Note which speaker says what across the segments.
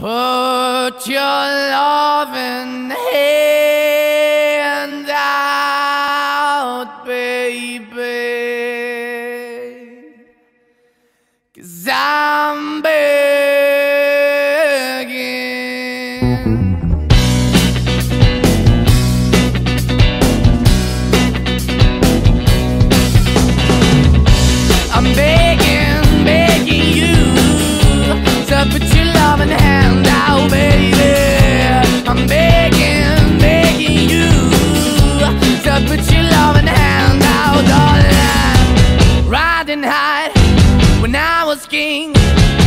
Speaker 1: Put your loving hand out, baby. Cause I'm begging. I'm begging, begging you to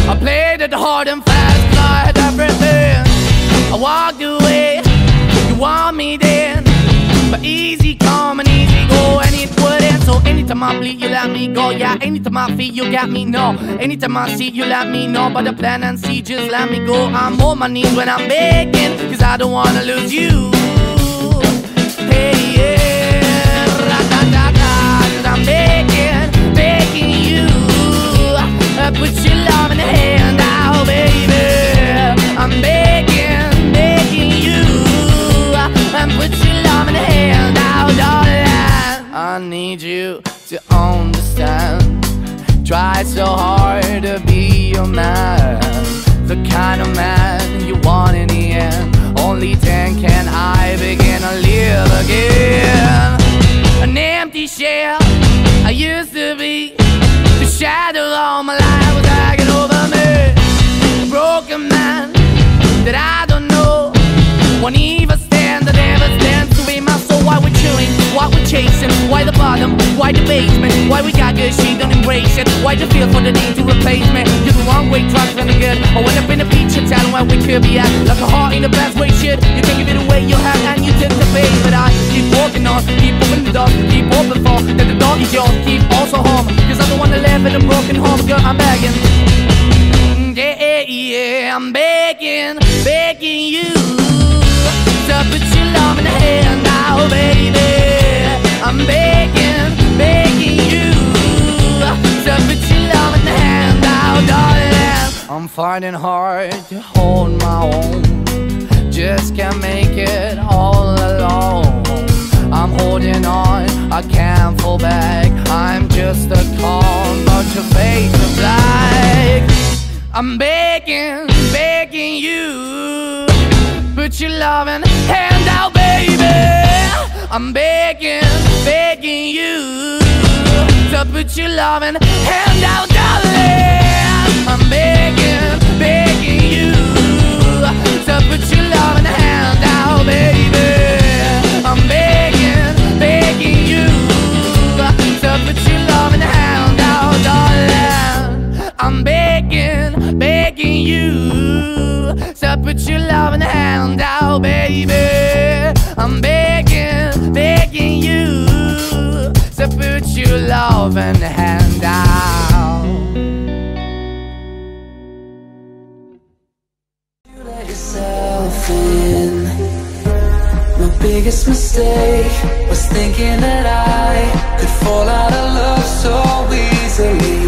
Speaker 1: I played it hard and fast, 'cause I had everything. I walked away, you want me then, but easy come and easy go, and it wouldn't. So anytime I bleed, you let me go. Yeah, anytime I feel, you got me. No, anytime I see, you let me know. But the plan and see, just let me go. I'm on my knees when I'm begging, cause I don't wanna lose you. Try so hard to be your man, the kind of man you want in the end. Only then can I begin to live again. An empty shell I used to be, the shadow all my life was hanging over me. A broken man that I don't know won't even stand, that never stands to be my soul. Why we're chilling, why we're chasing, why the bottom, why the basement, why we got good, she it. Why the feel for the need to replace me? You're the wrong way, trying to the good. I went up in a feature town where we could be at, like a heart in the best way, shit. You can give it away, you have, and you tend to pay, but I keep walking on, keep moving the door, keep open for that the dog is yours, keep also home, cause I'm the one that live in a broken home, girl, I'm begging. Mm, yeah, yeah, I'm begging, begging you to put your love in the hand now, baby. Fighting hard to hold my own, just can't make it all alone. I'm holding on, I can't fall back. I'm just a call, but your face is black. I'm begging, begging you. Put your loving hand out, baby. I'm begging, begging you to put your loving hand out, darling. I'm begging So put your loving hand out, baby. I'm begging, begging you. So put your loving hand out. You let yourself in. My biggest mistake was thinking that I could fall out of love so easily.